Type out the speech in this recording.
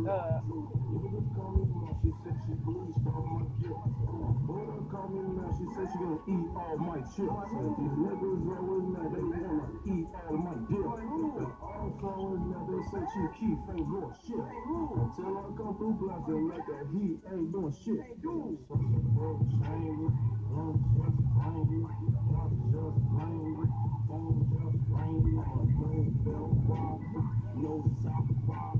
She said she gonna eat all my chips. Niggas always mad, they wanna eat all my dick. All flowers now they she keep ain't doing shit. Until I come through blocks make that heat ain't doing shit. No South